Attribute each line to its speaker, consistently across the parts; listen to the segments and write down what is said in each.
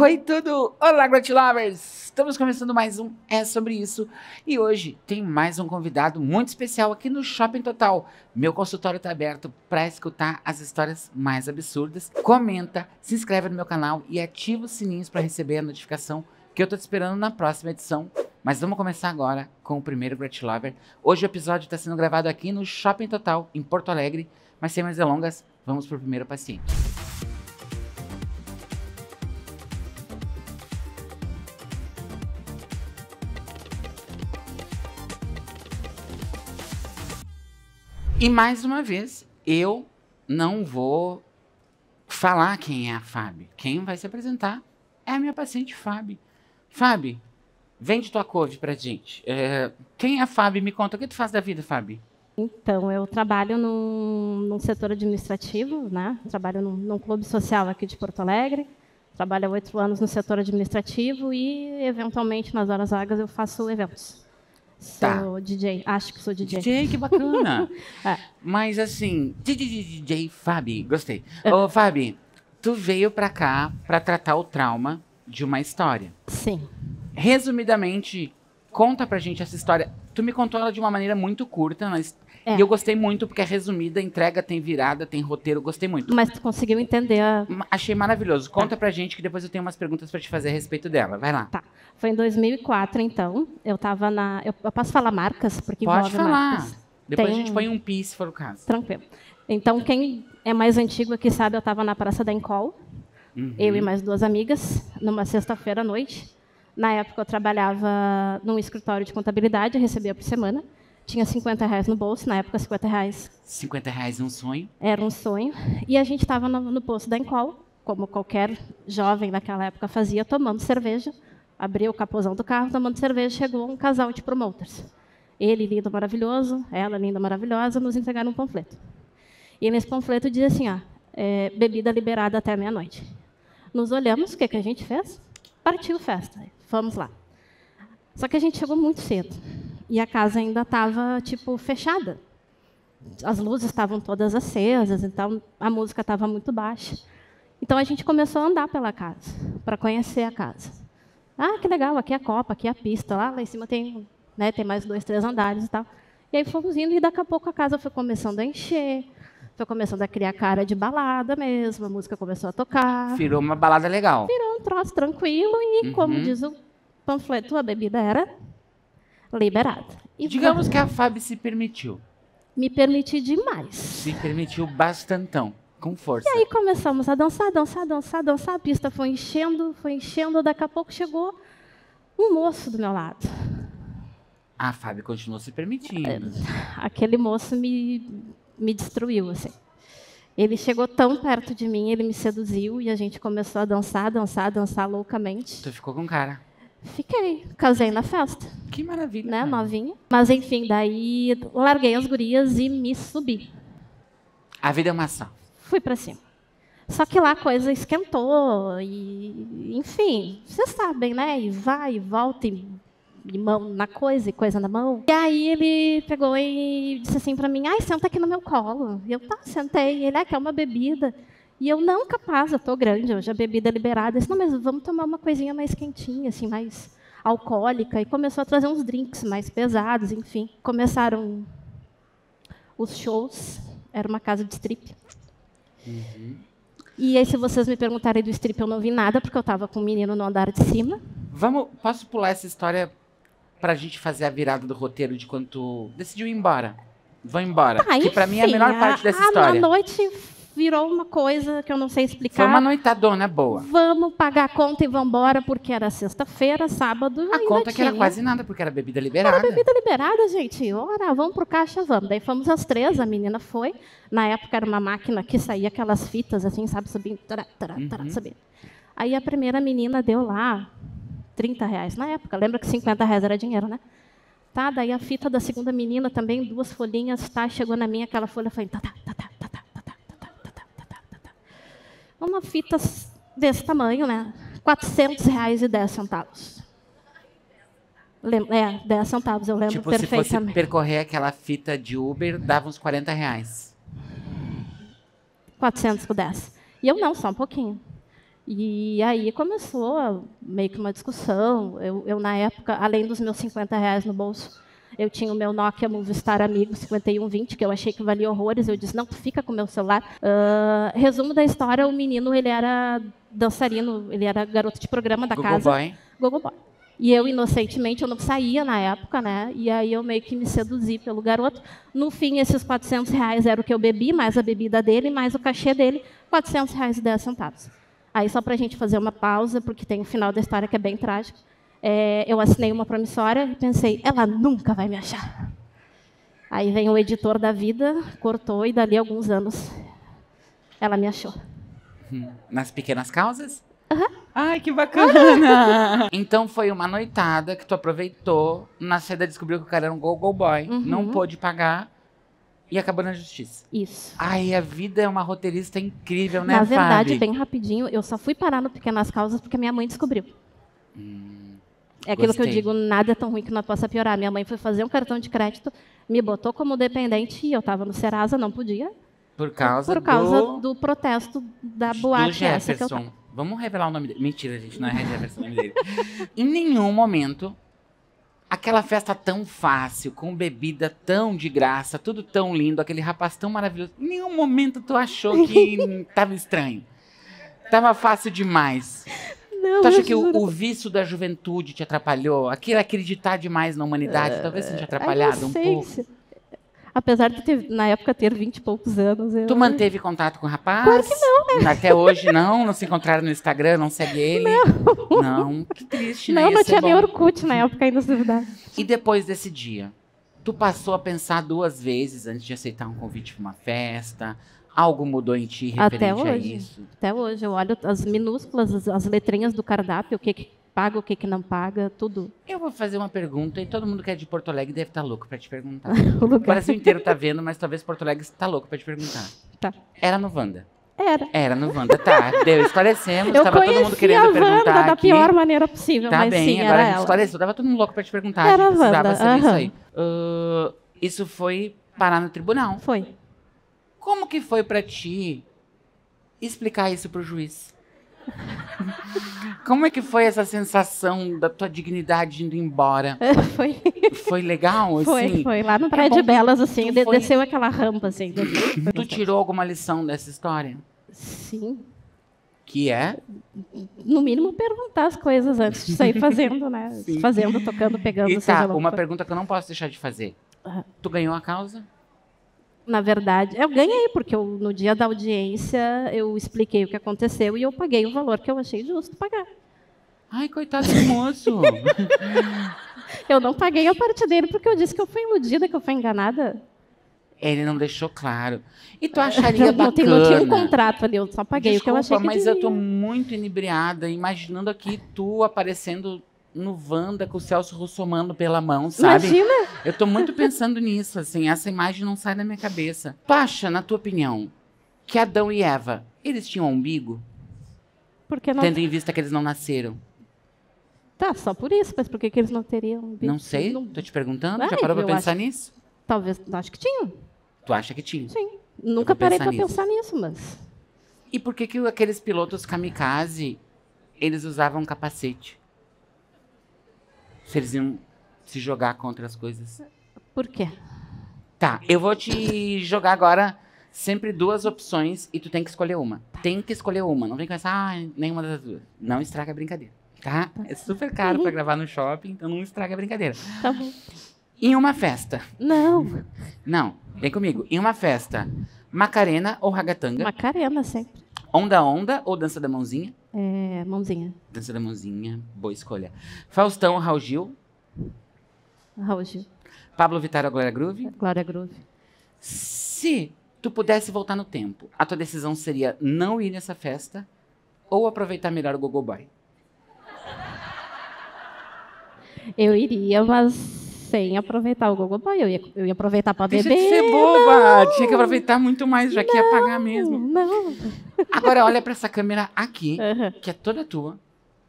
Speaker 1: Oi, tudo! Olá, Gratilovers! Estamos começando mais um É Sobre Isso e hoje tem mais um convidado muito especial aqui no Shopping Total. Meu consultório está aberto para escutar as histórias mais absurdas. Comenta, se inscreve no meu canal e ativa os sininhos para receber a notificação que eu tô te esperando na próxima edição. Mas vamos começar agora com o primeiro Gratilover. Hoje o episódio está sendo gravado aqui no Shopping Total, em Porto Alegre. Mas sem mais delongas, vamos pro primeiro paciente. E mais uma vez, eu não vou falar quem é a Fábio. Quem vai se apresentar é a minha paciente Fábio. Fábio, vende tua couve pra gente. É, quem é a Fábio? Me conta, o que tu faz da vida, Fábio?
Speaker 2: Então, eu trabalho num, num setor administrativo, né? Trabalho num, num, clube social aqui de Porto Alegre. Trabalho há oito anos no setor administrativo e, eventualmente, nas horas vagas, eu faço eventos.
Speaker 1: Tá.
Speaker 2: Sou DJ, acho que sou DJ.
Speaker 1: DJ, que bacana.
Speaker 2: É.
Speaker 1: Mas assim, DJ, DJ Fabi, gostei. Ô, Fabi, tu veio pra cá pra tratar o trauma de uma história.
Speaker 2: Sim.
Speaker 1: Resumidamente, conta pra gente essa história. Tu me contou ela de uma maneira muito curta, mas
Speaker 2: É.
Speaker 1: e eu gostei muito porque é resumida, entrega, tem virada, tem roteiro, gostei muito.
Speaker 2: Mas tu conseguiu entender a...
Speaker 1: Achei maravilhoso. Conta pra gente que depois eu tenho umas perguntas pra te fazer a respeito dela. Vai lá.
Speaker 2: Tá. Foi em 2004, então. Eu estava na... Eu, eu posso falar marcas? Porque
Speaker 1: Pode falar.
Speaker 2: marcas.
Speaker 1: Depois
Speaker 2: Tem-
Speaker 1: a gente põe um pi se for o caso.
Speaker 2: Tranquilo. Então, quem é mais antigo aqui sabe, eu estava na Praça da Encol,
Speaker 1: Uhum.
Speaker 2: eu e mais duas amigas, numa sexta-feira à noite. Na época, eu trabalhava num escritório de contabilidade, recebia por semana. Tinha 50 reais no bolso, na época, 50 reais
Speaker 1: 50 reais um sonho.
Speaker 2: era um sonho. E a gente estava no, no posto da Encol, como qualquer jovem naquela época fazia, tomando cerveja. Abria o capozão do carro, tomando cerveja, chegou um casal de promoters. Ele, lindo, maravilhoso, ela, linda, maravilhosa, nos entregaram um panfleto. E nesse panfleto dizia assim, ó, é, bebida liberada até meia-noite. Nos olhamos, o que, que a gente fez? Partiu festa. Vamos lá. Só que a gente chegou muito cedo. E a casa ainda estava, tipo, fechada as luzes estavam todas acesas, então a música estava muito baixa. Então a gente começou a andar pela casa, para conhecer a casa. Ah, que legal, aqui é a copa, aqui é a pista, lá, lá em cima tem, né, tem mais dois, três andares e tal. E aí fomos indo e daqui a pouco a casa foi começando a encher, foi começando a criar cara de balada mesmo, a música começou a tocar.
Speaker 1: Virou uma balada legal.
Speaker 2: Virou um troço tranquilo e, como
Speaker 1: Uhum.
Speaker 2: diz o panfleto, a bebida era liberada. E
Speaker 1: Digamos que a Fábio se permitiu.
Speaker 2: me permiti demais.
Speaker 1: Se permitiu bastantão. Com força.
Speaker 2: Aí começamos a dançar, dançar, dançar, dançar. A pista foi enchendo, foi enchendo. Daqui a pouco chegou um moço do meu lado.
Speaker 1: A Fábio continuou se permitindo.
Speaker 2: Aquele moço me, me destruiu, assim. Ele chegou tão perto de mim, ele me seduziu e a gente começou a dançar, dançar, dançar loucamente.
Speaker 1: Tu ficou com cara.
Speaker 2: Fiquei, casei na festa,
Speaker 1: Que maravilha.
Speaker 2: né, novinha. Mas enfim, daí larguei as gurias e me subi.
Speaker 1: A vida é uma só.
Speaker 2: Fui para cima. Só que lá a coisa esquentou e, enfim, vocês sabem, né? E vai, e volta, e, e mão na coisa, e coisa na mão. E aí ele pegou e disse assim para mim, ai, senta aqui no meu colo. E eu, tá, sentei. Ele, ah, quer uma bebida. E eu, não, capaz, eu tô grande, hoje a bebida é liberada. Eu disse, não, mas vamos tomar uma coisinha mais quentinha, assim, mais alcoólica. E começou a trazer uns drinks mais pesados, enfim. Começaram os shows. Era uma casa de strip. E aí, se vocês me perguntarem do strip, eu não vi nada, porque eu estava com um menino no andar de cima.
Speaker 1: Vamos. Posso pular essa história pra gente fazer a virada do roteiro de quando tu decidiu ir embora? Vou embora.
Speaker 2: Tá,
Speaker 1: que pra mim é a melhor parte dessa
Speaker 2: a,
Speaker 1: história.
Speaker 2: A noite virou uma coisa que eu não sei explicar.
Speaker 1: Foi uma noitadona boa.
Speaker 2: Vamos pagar a conta e vamos embora, porque era sexta-feira, sábado.
Speaker 1: A conta que era
Speaker 2: tinha.
Speaker 1: quase nada, porque era bebida liberada.
Speaker 2: Era bebida liberada, gente. Ora, vamos pro caixa, vamos. Daí fomos as três, a menina foi. Na época era uma máquina que saía aquelas fitas, assim, sabe, subindo. Tará, tará, tará,
Speaker 1: Uhum.
Speaker 2: subindo. Aí a primeira menina deu lá 30 reais na época. Lembra que 50 reais era dinheiro, né? Tá, daí a fita da segunda menina também, duas folhinhas, tá, chegou na minha, aquela folha tá, tá, tá, Uma fita desse tamanho, né? 400 reais e 10 centavos. Lem- É, 10 centavos, eu lembro
Speaker 1: Tipo, se fosse
Speaker 2: perfeitamente.
Speaker 1: percorrer aquela fita de Uber, dava uns 40 reais.
Speaker 2: 400 com 10. E eu não, só um pouquinho. E aí começou meio que uma discussão. Eu, eu, na época, além dos meus 50 reais no bolso, eu tinha o meu Nokia Movistar Amigo 5120, que eu achei que valia horrores. Eu disse, não, tu fica com o meu celular. Ah, resumo da história, o menino, ele era dançarino, ele era garoto de programa da
Speaker 1: Google
Speaker 2: casa.
Speaker 1: Boy.
Speaker 2: Gogo Boy. E eu, inocentemente, eu não saía na época, né? E aí eu meio que me seduzi pelo garoto. No fim, esses 400 reais era o que eu bebi, mais a bebida dele, mais o cachê dele, 400 reais e 10 centavos. Aí, só para a gente fazer uma pausa, porque tem o final da história que é bem trágico, é, eu assinei uma promissória e pensei, ela nunca vai me achar. Aí vem o editor da vida, cortou, e dali a alguns anos ela me achou.
Speaker 1: Nas pequenas causas? Ai, que bacana! então foi uma noitada que tu aproveitou, na saída descobriu que o cara era um go-go boy,
Speaker 2: Uhum.
Speaker 1: não pôde pagar e acabou na justiça.
Speaker 2: Isso.
Speaker 1: Ai, a vida é uma roteirista incrível, né,
Speaker 2: Na verdade,
Speaker 1: Fábio?
Speaker 2: bem rapidinho, eu só fui parar no Pequenas Causas porque minha mãe descobriu. É aquilo que eu
Speaker 1: gostei.
Speaker 2: digo, nada é tão ruim que não possa piorar. Minha mãe foi fazer um cartão de crédito, me botou como dependente e eu estava no Serasa, não podia,
Speaker 1: Por causa,
Speaker 2: por causa
Speaker 1: do,
Speaker 2: do, protesto da
Speaker 1: do
Speaker 2: boate essa que eu
Speaker 1: Jefferson. Vamos revelar o nome dele. Mentira, gente, não é Jefferson o nome dele. em nenhum momento, aquela festa tão fácil, com bebida tão de graça, tudo tão lindo, aquele rapaz tão maravilhoso. Em nenhum momento tu achou que tava estranho. Tava fácil demais.
Speaker 2: Não,
Speaker 1: Tu acha que o, o vício da juventude te atrapalhou? Aquilo acreditar demais na humanidade, talvez tenha te
Speaker 2: Ai,
Speaker 1: atrapalhado um pouco.
Speaker 2: se- Apesar de ter, na época ter 20 e poucos anos. Eu...
Speaker 1: Tu manteve contato com o rapaz? Claro que não, né? Até hoje não? Não se encontraram no Instagram? Não segue ele? Não. Não, que triste, né?
Speaker 2: Não,
Speaker 1: Ia
Speaker 2: não tinha nem
Speaker 1: bom.
Speaker 2: Orkut na época ainda, se duvidar.
Speaker 1: E depois desse dia, tu passou a pensar duas vezes antes de aceitar um convite para uma festa? Algo mudou em ti
Speaker 2: Até
Speaker 1: referente a
Speaker 2: hoje.
Speaker 1: isso?
Speaker 2: Até hoje, eu olho as minúsculas, as, as letrinhas do cardápio, o que, que paga, o que, que não paga, tudo.
Speaker 1: Eu vou fazer uma pergunta e todo mundo que é de Porto Alegre deve estar louco para te perguntar.
Speaker 2: O
Speaker 1: O
Speaker 2: lugar.
Speaker 1: Brasil inteiro tá vendo, mas talvez Porto Alegre está louco para te perguntar.
Speaker 2: Tá.
Speaker 1: Era no Wanda.
Speaker 2: Era.
Speaker 1: Era no Wanda, tá. Deu, esclarecemos.
Speaker 2: Eu
Speaker 1: Tava todo mundo querendo
Speaker 2: a
Speaker 1: perguntar
Speaker 2: Wanda da
Speaker 1: aqui.
Speaker 2: pior maneira possível,
Speaker 1: Tá
Speaker 2: mas
Speaker 1: bem,
Speaker 2: sim,
Speaker 1: agora
Speaker 2: era
Speaker 1: a gente
Speaker 2: ela.
Speaker 1: esclareceu. Tava todo mundo louco pra te perguntar.
Speaker 2: Era
Speaker 1: a gente precisava
Speaker 2: Wanda,
Speaker 1: saber isso aí. Ah, isso foi parar no tribunal.
Speaker 2: Foi.
Speaker 1: Como que foi pra ti explicar isso pro juiz? Como é que foi essa sensação da tua dignidade indo embora?
Speaker 2: Foi,
Speaker 1: Foi legal,
Speaker 2: foi,
Speaker 1: assim?
Speaker 2: foi. Lá no Praia
Speaker 1: bom
Speaker 2: de Belas, assim,
Speaker 1: foi-
Speaker 2: desceu aquela rampa, assim.
Speaker 1: Tu tirou alguma lição dessa história?
Speaker 2: Sim.
Speaker 1: Que é?
Speaker 2: No mínimo, perguntar as coisas antes de sair fazendo, né?
Speaker 1: Sim.
Speaker 2: Fazendo, tocando, pegando,
Speaker 1: E tá, uma pergunta que eu não posso deixar de fazer.
Speaker 2: Aham.
Speaker 1: Tu ganhou a causa?
Speaker 2: Na verdade, eu ganhei, porque eu, no dia da audiência eu expliquei o que aconteceu e eu paguei o valor que eu achei justo pagar.
Speaker 1: Ai, coitado do moço.
Speaker 2: Eu não paguei a parte dele porque eu disse que eu fui iludida, que eu fui enganada.
Speaker 1: Ele não deixou claro. E tu acharia
Speaker 2: Eu não,
Speaker 1: bacana?
Speaker 2: tem- não tinha um contrato ali, eu só paguei o que eu achei
Speaker 1: Desculpa,
Speaker 2: que
Speaker 1: mas
Speaker 2: devia.
Speaker 1: eu tô muito inebriada, imaginando aqui tu aparecendo no Wanda com o Celso Russomano pela mão, sabe?
Speaker 2: Imagina!
Speaker 1: Eu tô muito pensando nisso, assim, essa imagem não sai da minha cabeça. Tu acha, na tua opinião, que Adão e Eva, eles tinham um umbigo,
Speaker 2: Porque não.
Speaker 1: tendo em vista que eles não nasceram?
Speaker 2: Tá, só por isso, mas por que, que eles não teriam.
Speaker 1: Não sei,
Speaker 2: Não-
Speaker 1: tô te perguntando, já parou pra pensar
Speaker 2: acho-
Speaker 1: nisso?
Speaker 2: Talvez. Acho que tinham.
Speaker 1: Tu acha que tinha?
Speaker 2: Sim. Nunca parei pra
Speaker 1: nisso.
Speaker 2: pensar nisso, mas.
Speaker 1: E por que que aqueles pilotos kamikaze, eles usavam capacete? Se eles iam se jogar contra as coisas.
Speaker 2: Por quê?
Speaker 1: Tá, eu vou te jogar agora sempre duas opções e tu tem que escolher uma. Tem que escolher uma, não vem com essa, ah, nenhuma das duas. Não estraga a brincadeira, tá? É super caro pra gravar no shopping, então não estraga a brincadeira.
Speaker 2: Tá bom.
Speaker 1: Em uma festa,
Speaker 2: Não,
Speaker 1: não, vem comigo. Em uma festa, Macarena ou Ragatanga?
Speaker 2: Macarena sempre.
Speaker 1: Onda Onda ou Dança da Mãozinha?
Speaker 2: É, mãozinha.
Speaker 1: Dança da Mãozinha, boa escolha. Faustão Raul Gil?
Speaker 2: Raul Gil.
Speaker 1: Pablo Vittar Glória Groove?
Speaker 2: Glória Groove.
Speaker 1: Se tu pudesse voltar no tempo, a tua decisão seria não ir nessa festa ou aproveitar melhor o Gogo Boy?
Speaker 2: Eu iria, mas sem aproveitar o Google. Eu ia, eu ia aproveitar
Speaker 1: Deixa
Speaker 2: beber.
Speaker 1: de ser boba! Tinha que aproveitar muito mais, já que ia pagar mesmo.
Speaker 2: Não.
Speaker 1: Agora olha pra essa câmera aqui,
Speaker 2: Aham.
Speaker 1: que é toda tua,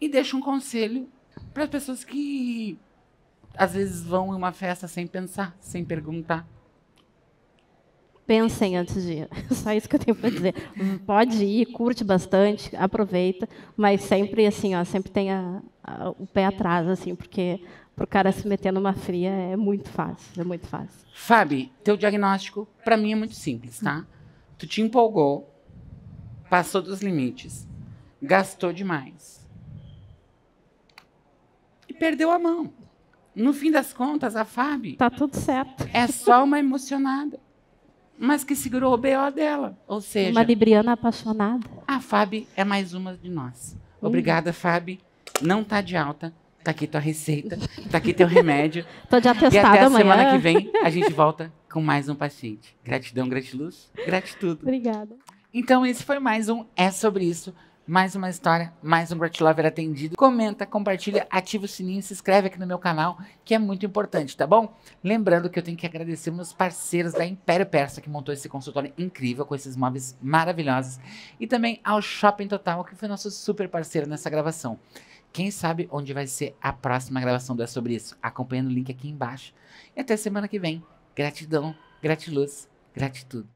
Speaker 1: e deixa um conselho para as pessoas que às vezes vão em uma festa sem pensar, sem perguntar.
Speaker 2: pensem antes de ir. Só isso que eu tenho para dizer. Pode ir, curte bastante, aproveita, mas sempre assim, ó, sempre tenha o pé atrás, assim, porque para o cara se meter numa fria é muito fácil, é muito fácil.
Speaker 1: Fábio, teu diagnóstico para mim é muito simples, tá? Tu te empolgou, passou dos limites, gastou demais e perdeu a mão. No fim das contas, a Fábio
Speaker 2: tá tudo certo.
Speaker 1: É só uma emocionada, mas que segurou o BO dela, ou seja,
Speaker 2: uma libriana apaixonada.
Speaker 1: A Fábio é mais uma de nós. Obrigada, hum. Fábio. Não tá de alta, Tá aqui tua receita, tá aqui teu remédio.
Speaker 2: Tô de atestado
Speaker 1: E até a
Speaker 2: amanhã.
Speaker 1: semana que vem a gente volta com mais um paciente. Gratidão, gratiluz, gratitude.
Speaker 2: Obrigada.
Speaker 1: Então esse foi mais um É Sobre Isso. Mais uma história, mais um Gratilover atendido. Comenta, compartilha, ativa o sininho, se inscreve aqui no meu canal, que é muito importante, tá bom? Lembrando que eu tenho que agradecer meus parceiros da Império Persa, que montou esse consultório incrível, com esses móveis maravilhosos. E também ao Shopping Total, que foi nosso super parceiro nessa gravação. Quem sabe onde vai ser a próxima gravação do É Sobre Isso? Acompanhando o link aqui embaixo. E até semana que vem. Gratidão, gratiluz, gratitude.